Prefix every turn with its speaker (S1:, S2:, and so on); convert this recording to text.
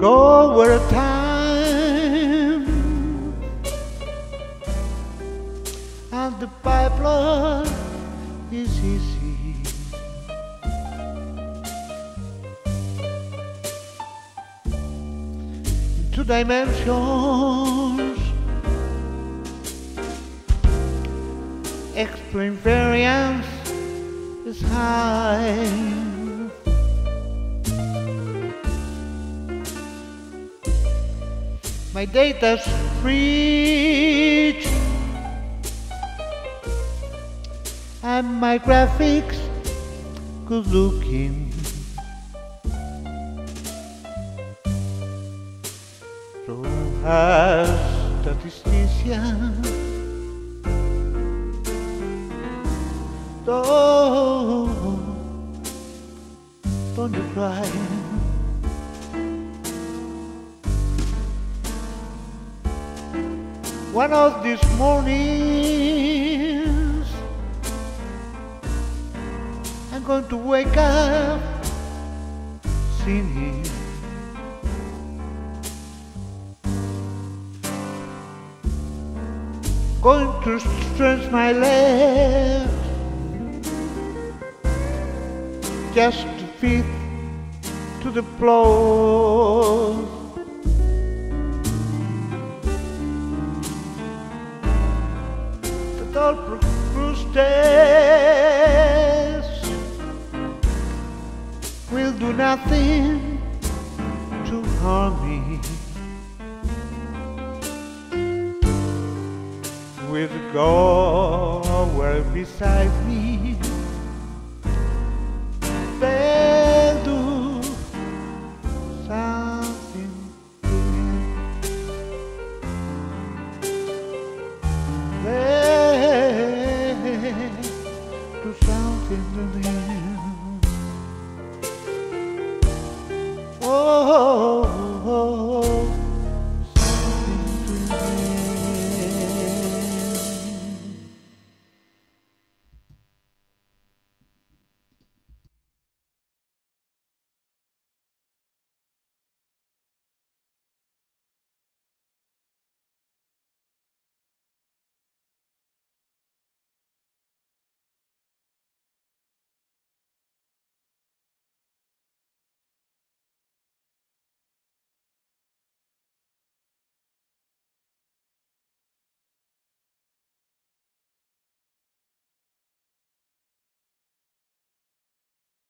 S1: Gower's time and the biplot is easy. Two dimensions explain variance is high. My data's rich and my graphics good looking. So as statistician, don't, don't you cry. One of these mornings, I'm going to wake up singing. Going to stretch my legs just to fit to the floor. Bruises will do nothing to harm me. With God beside me, oh.